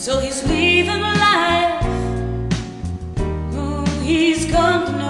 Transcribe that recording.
So he's leaving life. Oh, he's come to know.